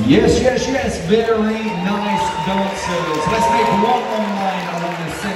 Yes, yes, yes. Very nice dancers. Let's make one online along the same.